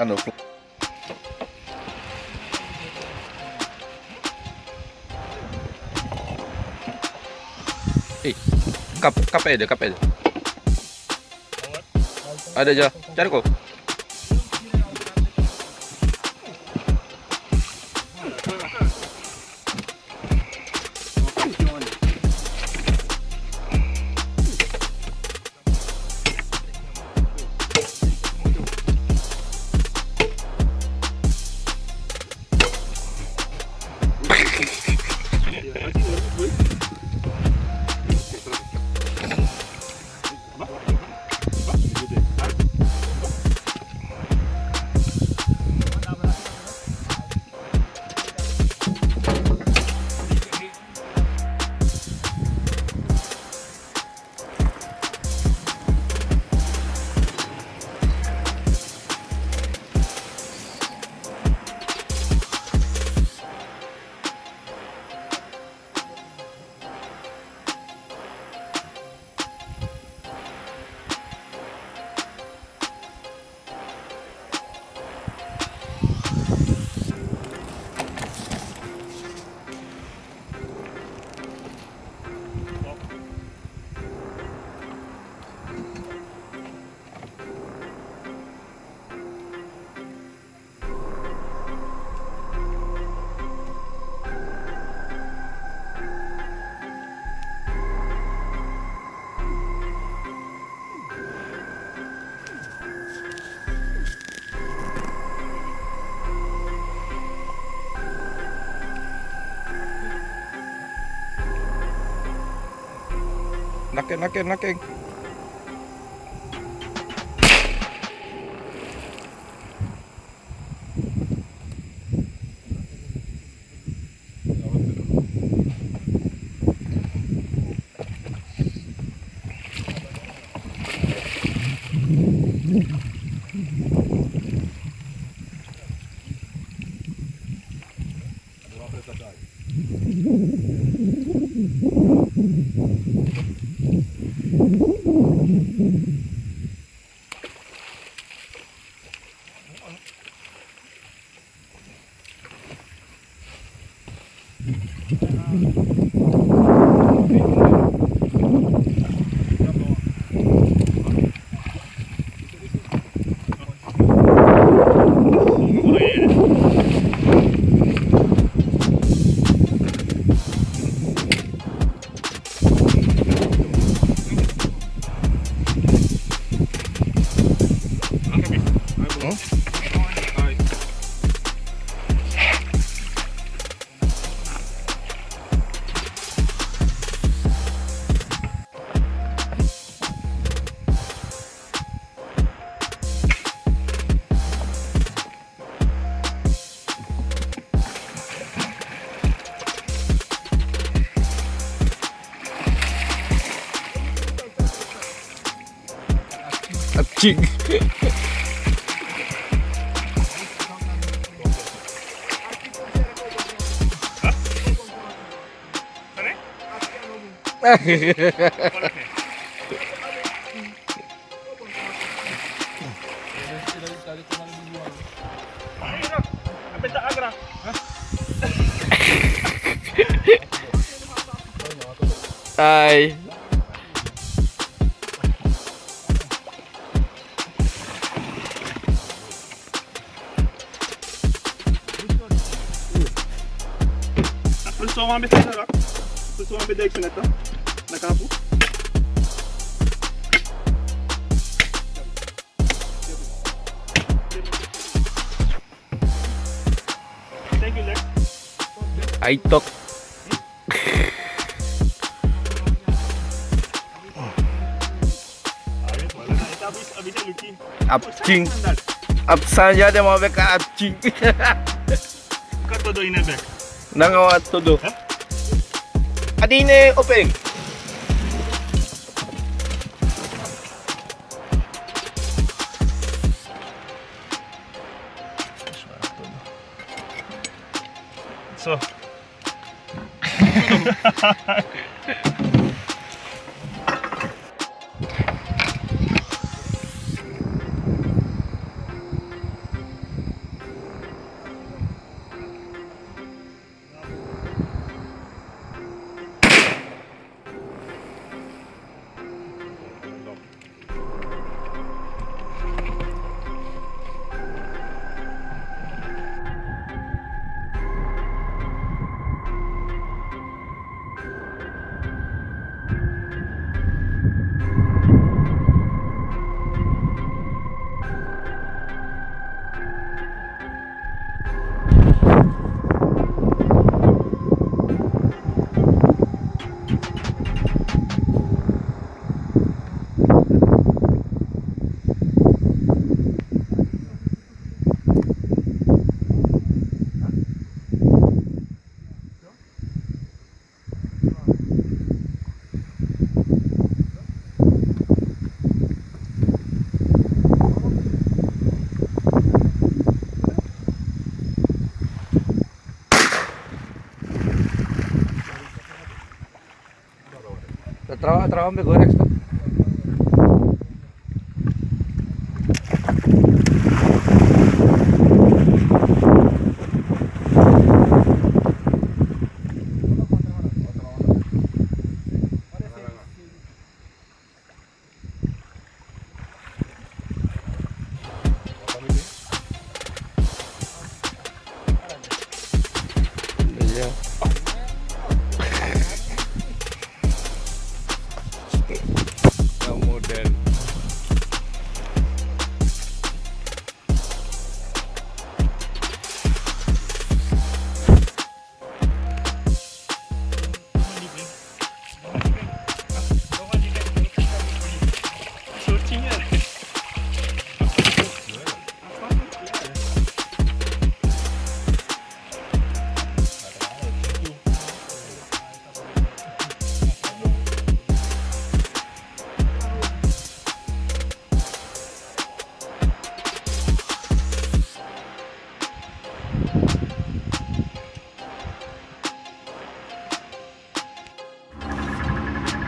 あの Eh, kap, kap ada, kap ada. Ada je. Cari kau. knocking, knocking, knocking. Mm-hmm. Anjing. Hai. I talk. Up bak. Up soğan bir deksin etten. Ne kadar bu? Ay tok. Apcing. Apsan ya mau beka apcing. Kau tu do ini. Now what to do? Huh? Adine open. So. trabajo, trabajo mejor. Exportar.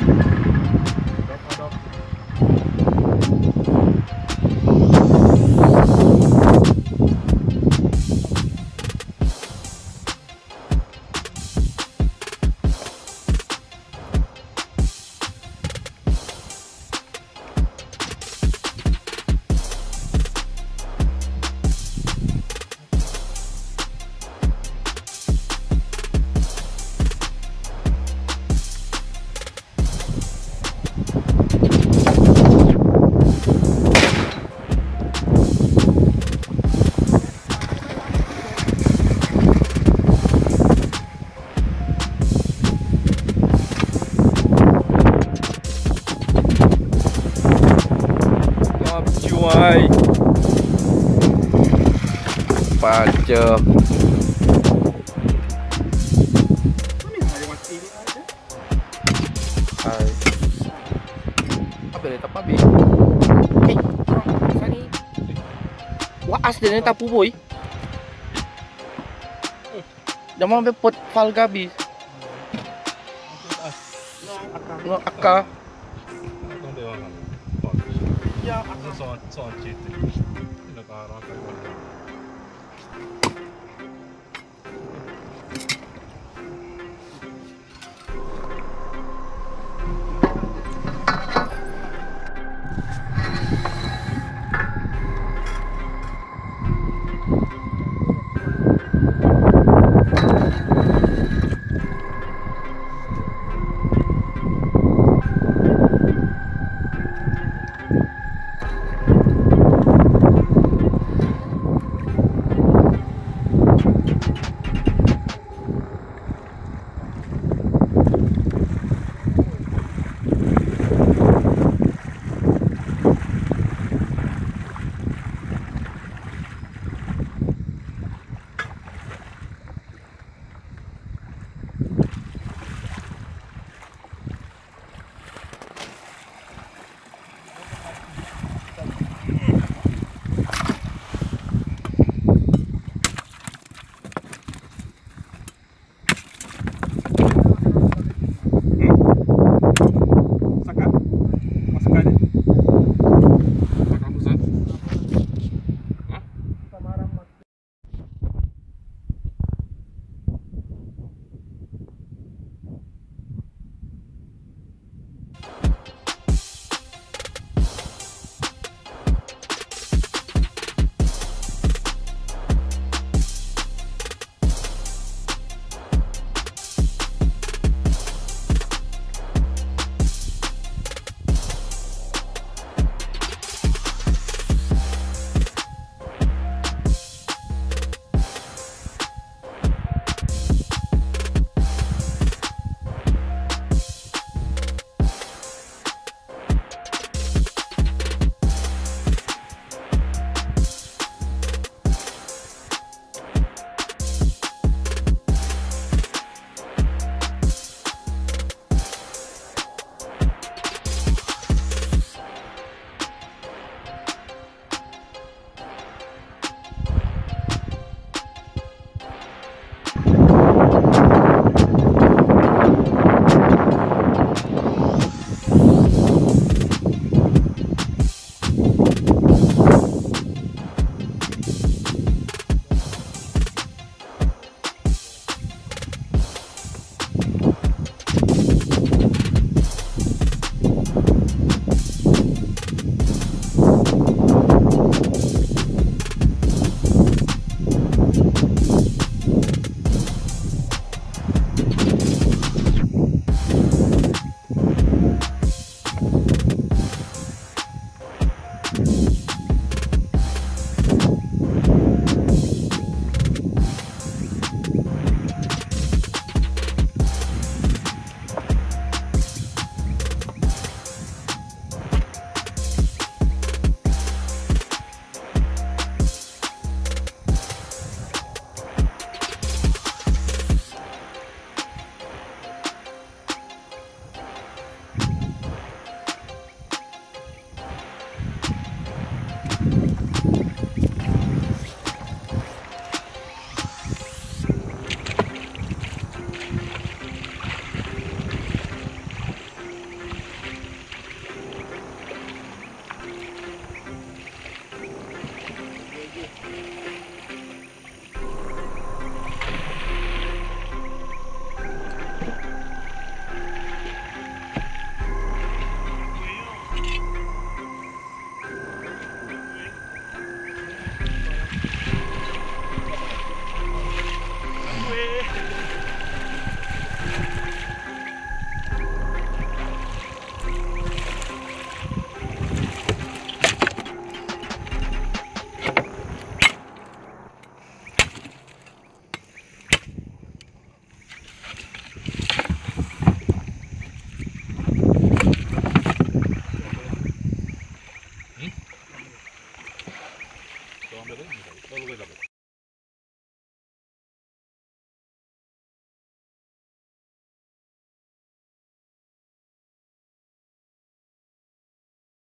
you habis? Eh, sani. Waas ni tapu boy. Dah mau ambil pot fal habis. No akka. Ya, akan. Sånt, sånt gitter. Nagkakaroon ka